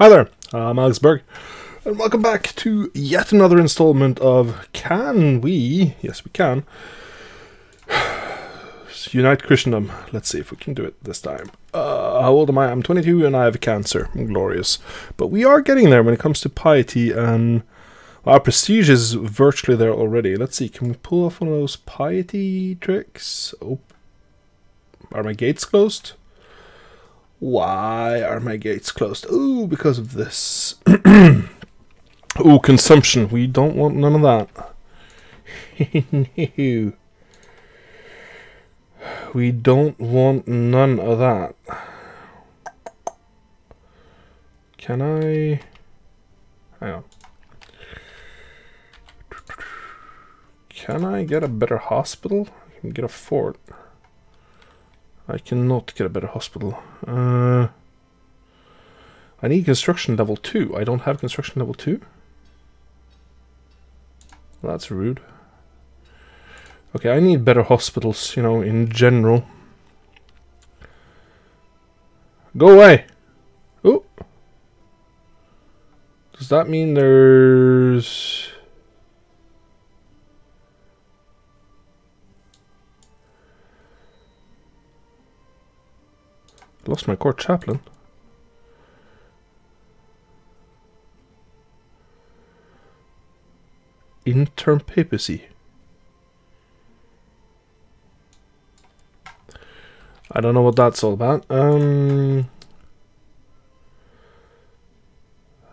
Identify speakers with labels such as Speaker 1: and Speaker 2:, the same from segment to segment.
Speaker 1: Hi there, I'm Alex Berg, and welcome back to yet another installment of Can We, yes we can, Unite Christendom. Let's see if we can do it this time. Uh, how old am I? I'm 22 and I have cancer. I'm Glorious. But we are getting there when it comes to piety and our prestige is virtually there already. Let's see, can we pull off one of those piety tricks? Oh, are my gates closed? Why are my gates closed? Ooh, because of this. Ooh, consumption. We don't want none of that. no. We don't want none of that. Can I... Hang on. Can I get a better hospital? I can get a fort. I cannot get a better hospital. Uh, I need construction level 2. I don't have construction level 2? That's rude. Okay, I need better hospitals, you know, in general. Go away! Oh! Does that mean there's... Lost my court chaplain. Interim papacy. I don't know what that's all about. Um,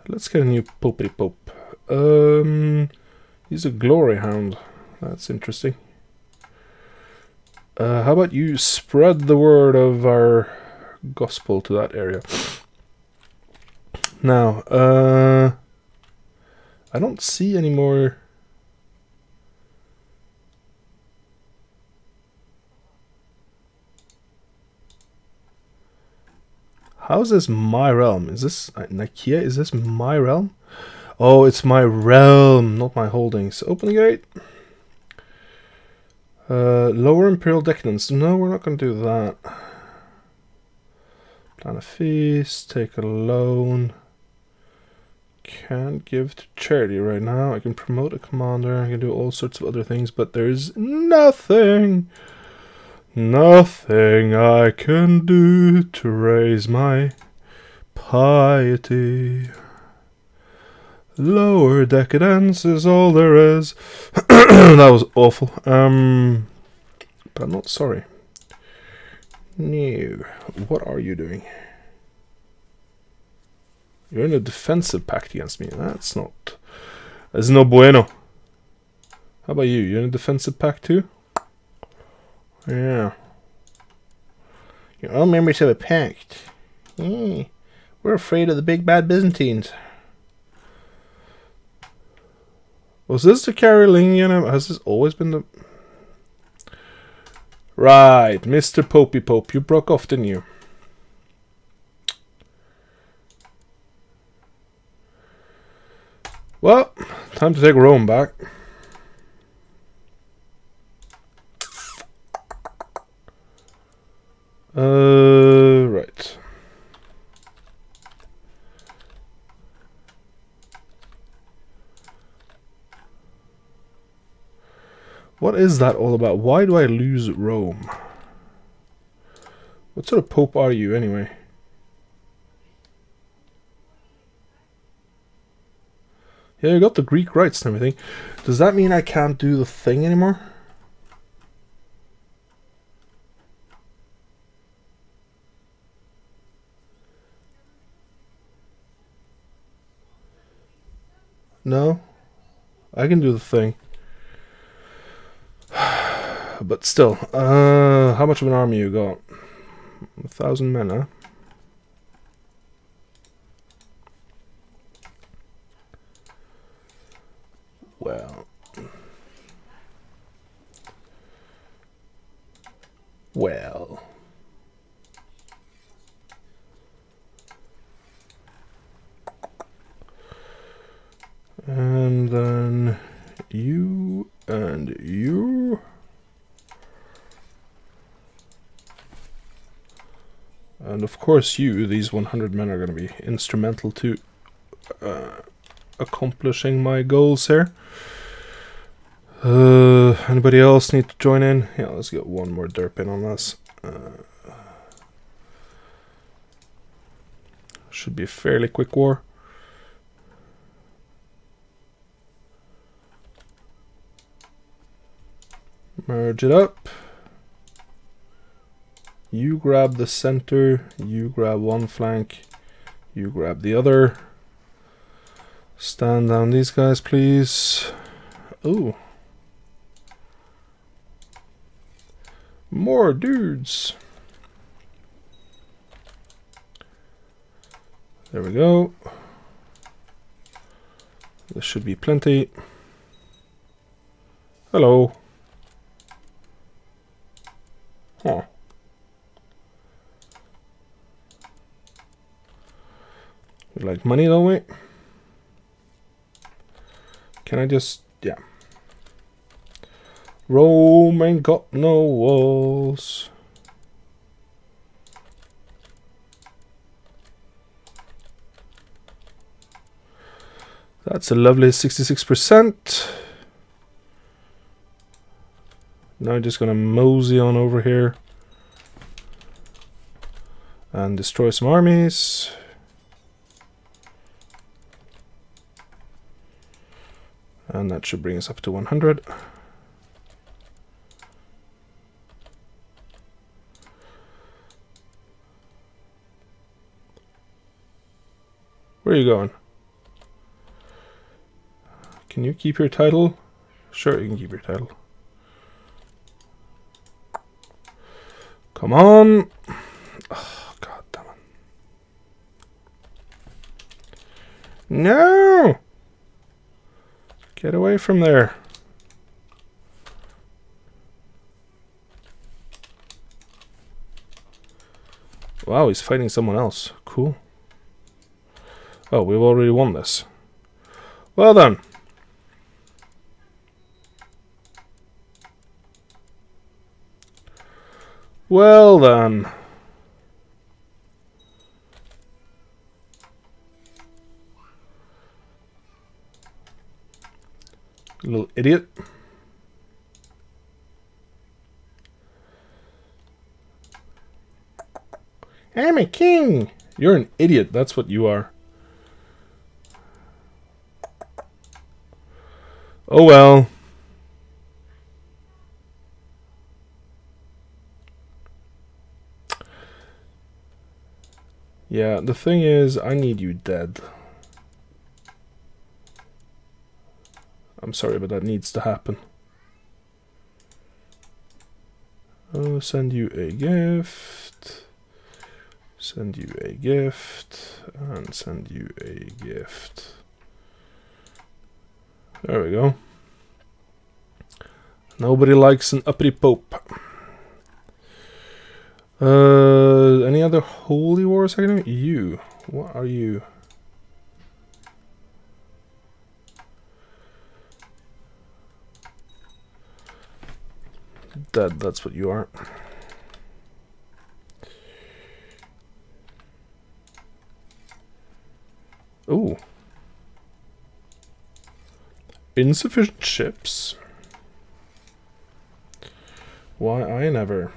Speaker 1: let's get a new popey pope. Um, he's a glory hound. That's interesting. Uh, how about you spread the word of our gospel to that area. Now, uh, I don't see any more. How is this my realm? Is this uh, Nicaea? Is this my realm? Oh, it's my realm, not my holdings. Open the gate. Uh, lower Imperial Decadence. No, we're not going to do that. Plan a feast, take a loan. Can't give to charity right now. I can promote a commander. I can do all sorts of other things, but there's nothing, nothing I can do to raise my piety. Lower decadence is all there is. that was awful. Um, but I'm not sorry. No. What are you doing? You're in a defensive pact against me. That's not... That's no bueno. How about you? You're in a defensive pact too? Yeah. You're all members of a pact. Yeah. We're afraid of the big bad Byzantines. Was this the Carolingian? Has this always been the... Right, Mr. Popey Pope, you broke off, didn't you? Well, time to take Rome back. Uh, right. What is that all about? Why do I lose Rome? What sort of pope are you, anyway? Yeah, you got the Greek rites and everything. Does that mean I can't do the thing anymore? No? I can do the thing but still, uh, how much of an army you got? A thousand men, huh? Well. Well. And then you and you. And of course you, these 100 men, are going to be instrumental to uh, accomplishing my goals here. Uh, anybody else need to join in? Yeah, let's get one more derp in on this. Uh, should be a fairly quick war. Merge it up. You grab the center, you grab one flank, you grab the other. Stand down these guys, please. Ooh. More dudes. There we go. This should be plenty. Hello. Huh. Money, don't we? Can I just... yeah. Rome ain't got no walls. That's a lovely 66%. Now I'm just going to mosey on over here and destroy some armies. And that should bring us up to 100. Where are you going? Can you keep your title? Sure, you can keep your title. Come on. Oh, God damn it. No! Get away from there. Wow, he's fighting someone else. Cool. Oh, we've already won this. Well done. Well then. Little idiot. I'm a king. You're an idiot. That's what you are. Oh well. Yeah, the thing is, I need you dead. I'm sorry, but that needs to happen. I'll send you a gift. Send you a gift. And send you a gift. There we go. Nobody likes an uppity pope. Uh, any other holy wars I? You. What are you? Dead, that's what you are. Ooh. Insufficient ships. Why I never...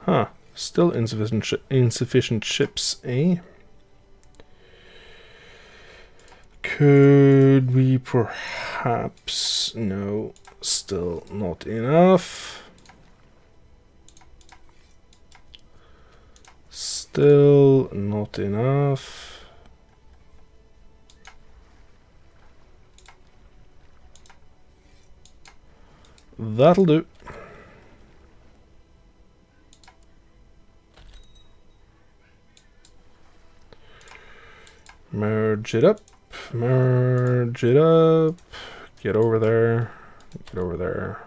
Speaker 1: Huh. Still insufficient insufficient ships, eh? Could we perhaps... No, still not enough. Still not enough. That'll do. Merge it up. Merge it up. Get over there. Get over there.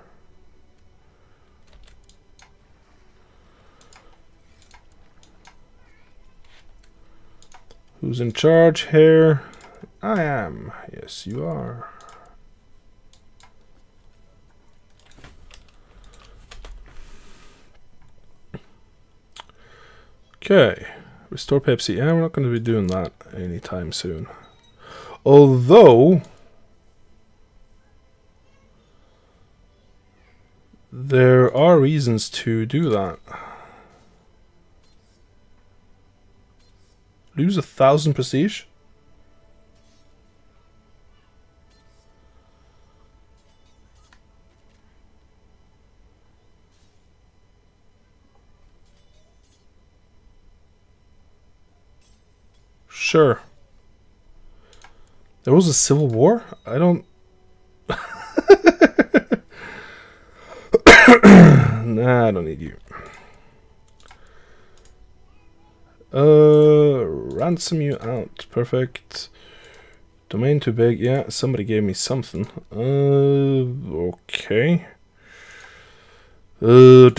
Speaker 1: Who's in charge here? I am. Yes, you are. Okay. Restore Pepsi. Yeah, we're not going to be doing that anytime soon. Although... There are reasons to do that. Lose a thousand prestige? Sure. There was a civil war? I don't... nah, I don't need you. Uh, ransom you out. Perfect. Domain too big. Yeah, somebody gave me something. Uh, okay. Uh,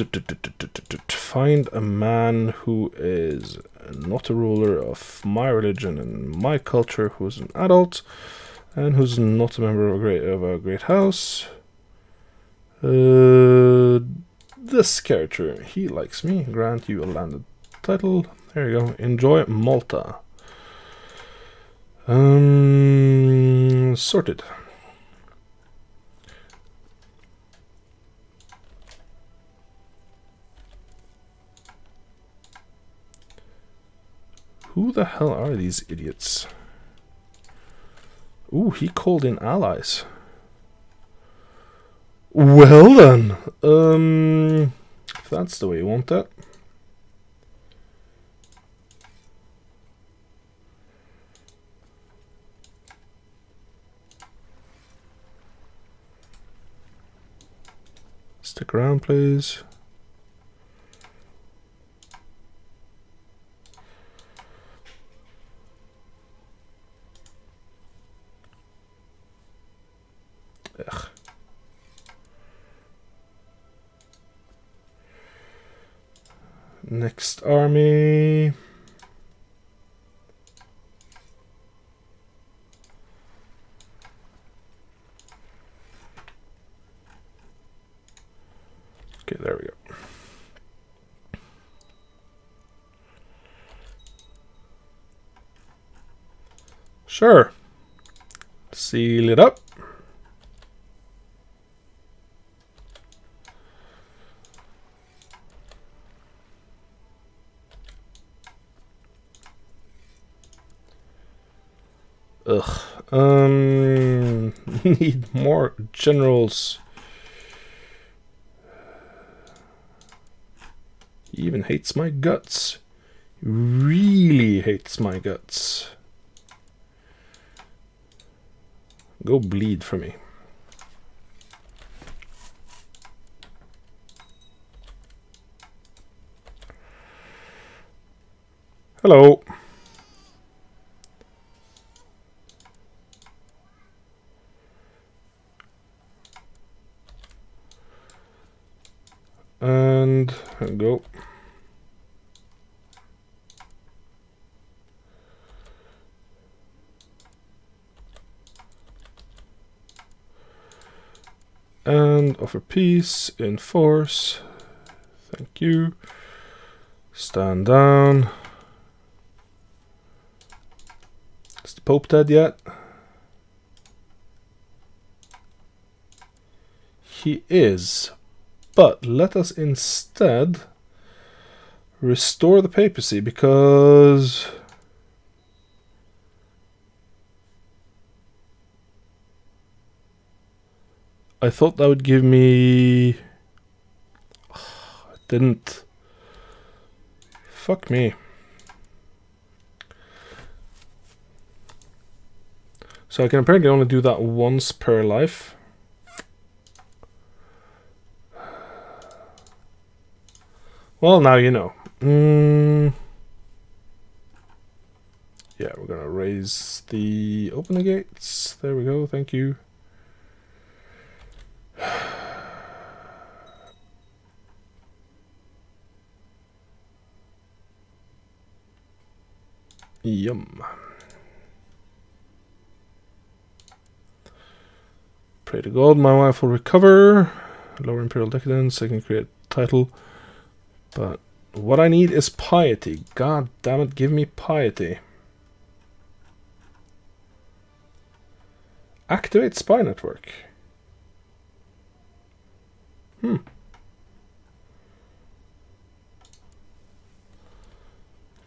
Speaker 1: find a man who is not a ruler of my religion and my culture, who's an adult, and who's not a member of a great of a great house. Uh, this character, he likes me. Grant you a landed title. There you go. Enjoy Malta. Um, sorted. Who the hell are these idiots? Ooh, he called in allies. Well then, um, if that's the way you want that. Stick around, please. Ugh. Next army. Okay, there we go. Sure. Seal it up. Ugh. Um, need more generals. He even hates my guts. Really hates my guts. Go bleed for me. Hello. And go. And offer peace, enforce. Thank you. Stand down. Is the Pope dead yet? He is, but let us instead restore the papacy because I thought that would give me it didn't. Fuck me. So I can apparently only do that once per life Well, now you know. Mm. Yeah, we're going to raise the... Open the gates. There we go. Thank you. Yum. Pay the gold, my wife will recover. Lower Imperial Decadence, I can create title. But what I need is piety. God damn it, give me piety. Activate spy network. Hmm.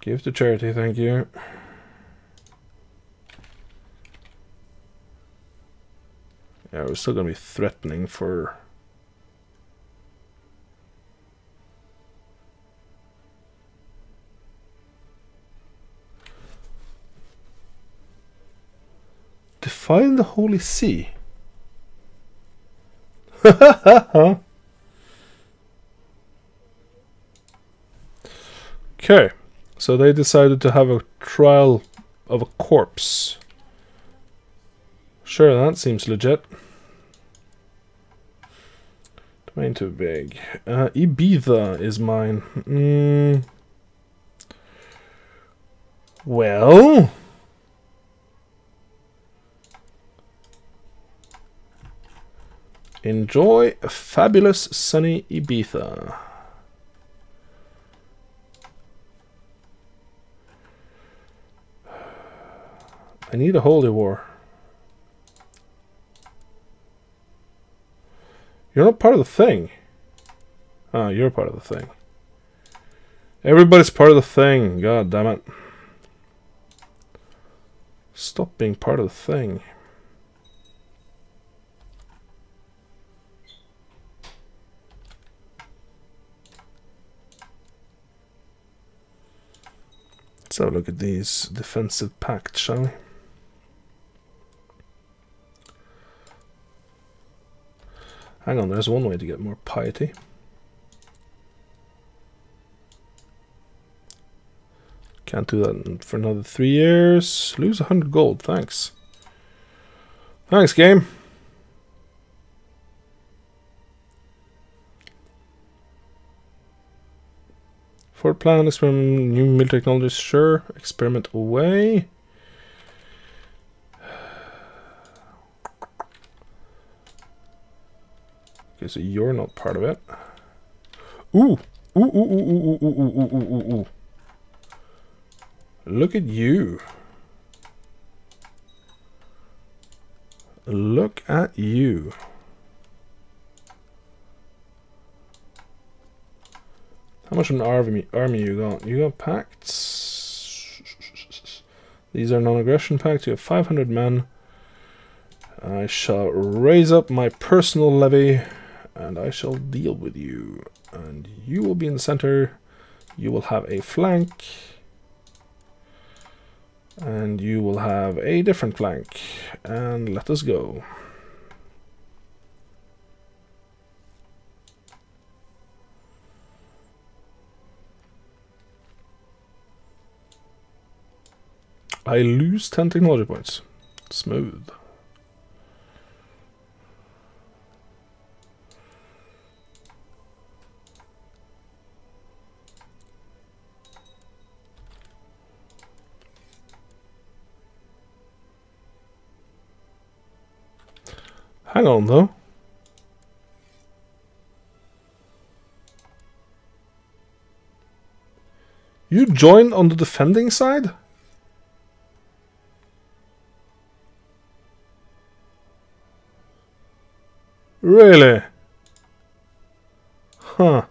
Speaker 1: Give to charity, thank you. Yeah, we're still gonna be threatening for Define the Holy See. okay, so they decided to have a trial of a corpse. Sure, that seems legit. Domain too big. Uh, Ibiza is mine. Mm. Well... Enjoy a fabulous sunny Ibiza. I need a holy war. You're not part of the thing. Ah, oh, you're part of the thing. Everybody's part of the thing. God damn it. Stop being part of the thing. Have a look at these defensive pacts, shall we? Hang on, there's one way to get more piety. Can't do that for another three years. Lose a hundred gold, thanks. Thanks, game. For plan, experiment new military technologies, sure. Experiment away. Okay, so you're not part of it. Ooh! Ooh, ooh, ooh, ooh, ooh, ooh, ooh, ooh, ooh, ooh. Look at you. Look at you. How much of an army, army you got? You got pacts. These are non-aggression pacts. You have 500 men. I shall raise up my personal levy and I shall deal with you. And you will be in the center. You will have a flank. And you will have a different flank. And let us go. I lose 10 technology points. Smooth. Hang on though. You join on the defending side? Really? Huh.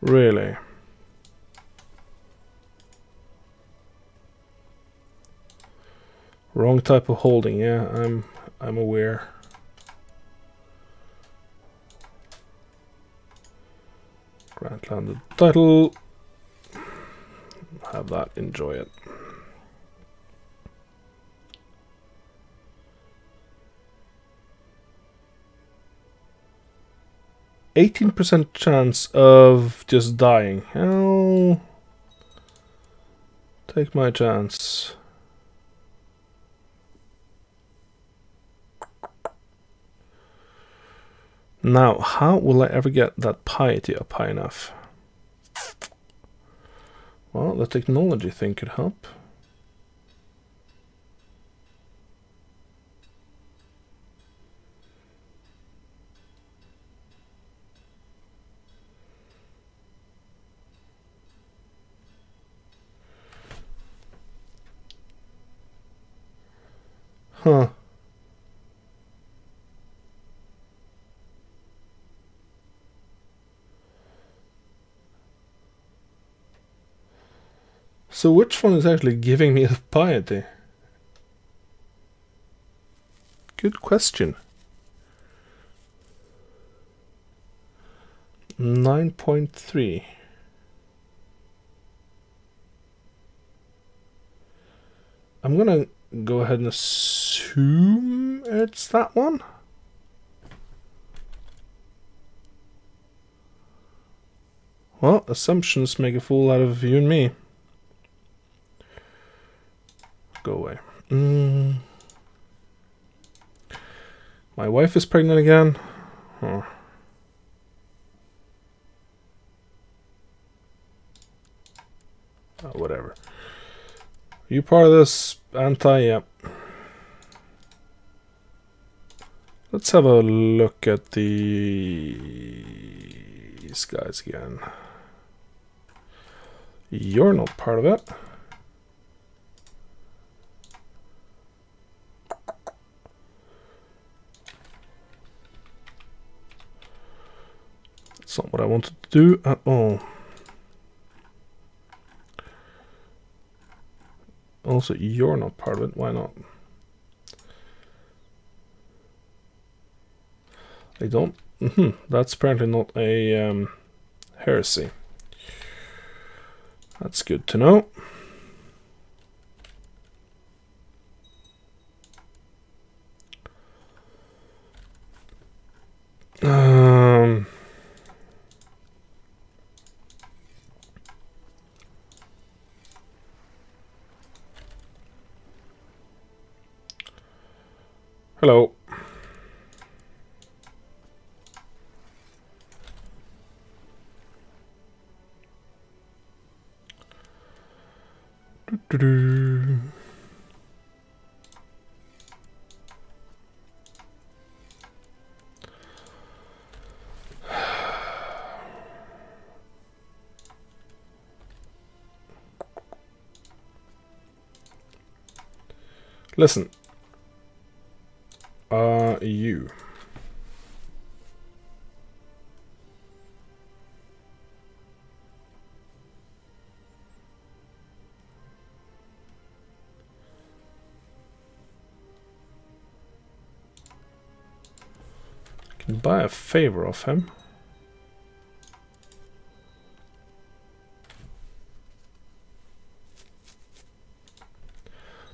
Speaker 1: Really? Wrong type of holding, yeah, I'm I'm aware. Landed title. Have that, enjoy it. Eighteen percent chance of just dying. I'll take my chance. Now, how will I ever get that piety up high enough? Well, the technology thing could help. Huh. So which one is actually giving me the piety? Good question. 9.3. I'm gonna go ahead and assume it's that one. Well, assumptions make a fool out of you and me. Go away. Mm. My wife is pregnant again. Huh. Oh, whatever. You part of this anti? Yep. Let's have a look at these guys again. You're not part of it. That's not what I wanted to do at all. Also, you're not part of it. Why not? I don't. Mm -hmm, that's apparently not a um, heresy. That's good to know. Um, hello. Do -do. Listen. Can buy a favor of him.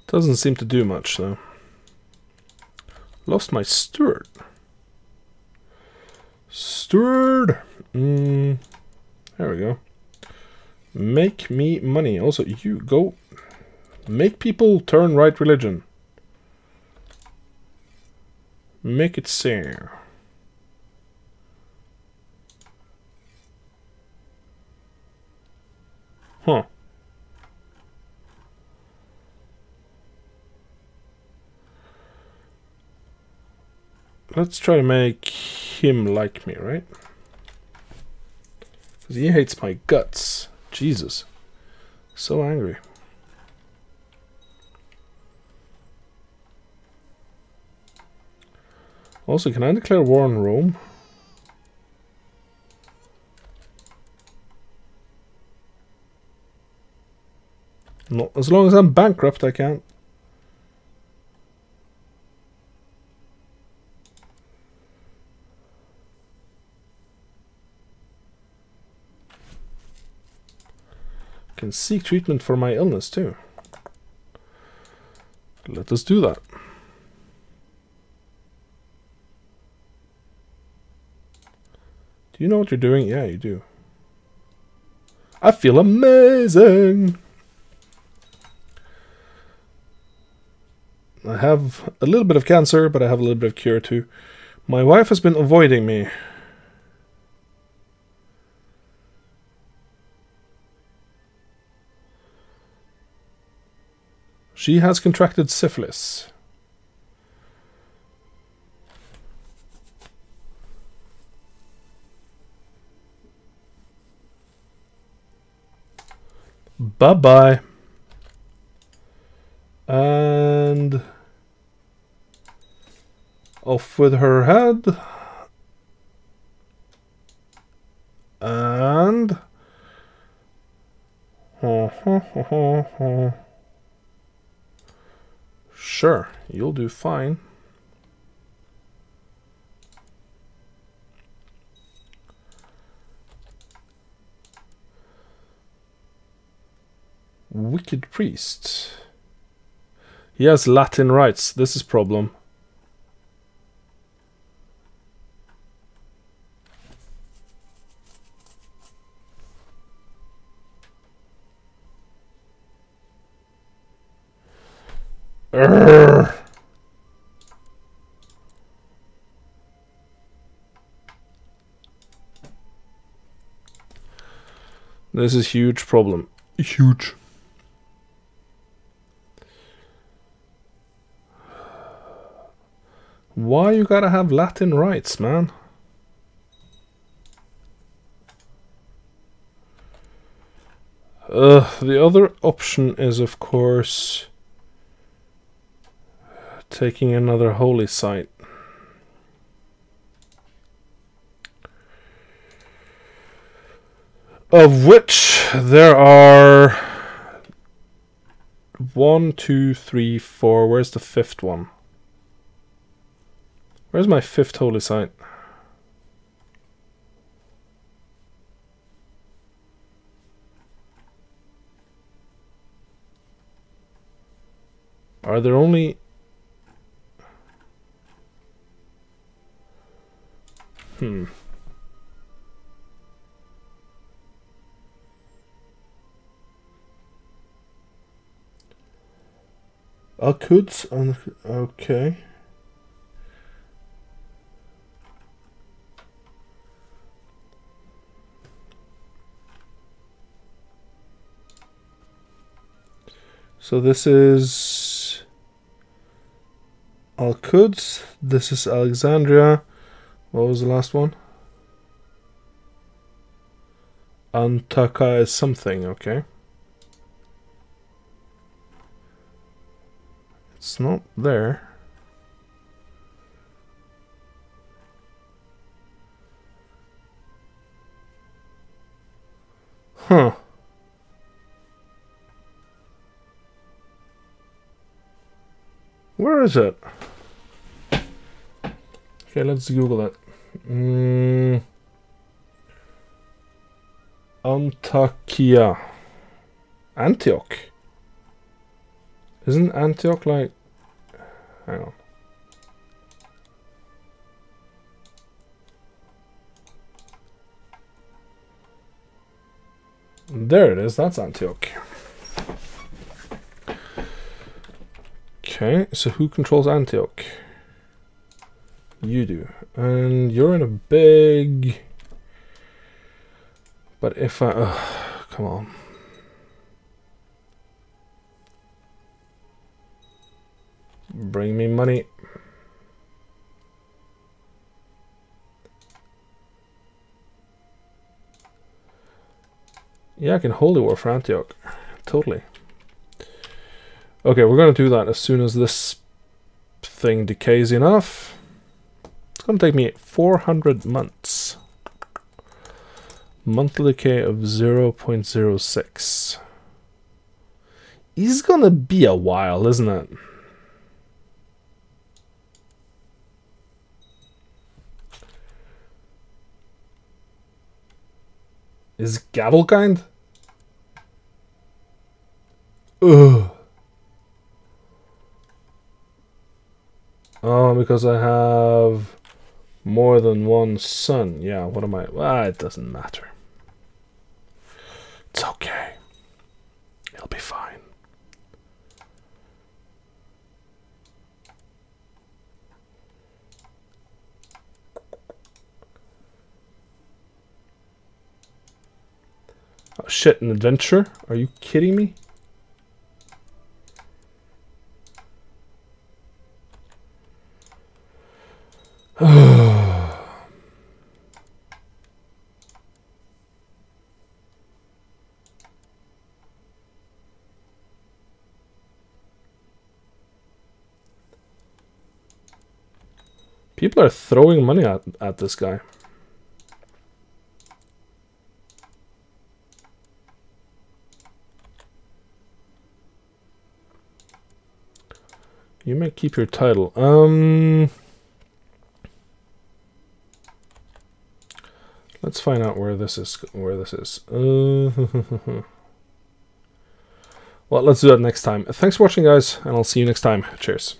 Speaker 1: Doesn't seem to do much though. Lost my steward. Steward! Mm, there we go. Make me money. Also, you go make people turn right religion. Make it sing. Huh. Let's try to make him like me, right? Because he hates my guts. Jesus. So angry. Also, can I declare war on Rome? Not as long as I'm bankrupt, I can't. Can seek treatment for my illness too. Let us do that. Do you know what you're doing? Yeah, you do. I feel amazing! I have a little bit of cancer, but I have a little bit of cure too. My wife has been avoiding me. She has contracted syphilis. Bye-bye. And off with her head. And sure, you'll do fine. Wicked priest. He has Latin rites. This is problem. Urgh. This is huge problem. Huge. Why you gotta have Latin rites, man? Uh, the other option is, of course, taking another holy site. Of which there are one, two, three, four. Where's the fifth one? Where's my fifth holy site? Are there only... Hmm. Al-Quds on. Okay. So this is Al-Quds. This is Alexandria. What was the last one? Antaka is something, okay. It's not there. Huh. Where is it? Okay, let's Google it. Mm. Antakya. Antioch. Isn't Antioch like... Hang on. There it is, that's Antioch. Okay, so who controls Antioch? You do. And you're in a big... But if I... Uh, come on. Bring me money. Yeah, I can holy war for Antioch. Totally. Okay, we're going to do that as soon as this thing decays enough. To take me 400 months. Monthly decay of 0 0.06. It's going to be a while, isn't it? Is Gavelkind? Ugh. Oh, because I have more than one son. Yeah, what am I? Ah, it doesn't matter. It's okay. It'll be fine. Oh shit, an adventure? Are you kidding me? People are throwing money at, at this guy. You may keep your title. Um, let's find out where this is. Where this is. Uh, well, let's do that next time. Thanks for watching, guys, and I'll see you next time. Cheers.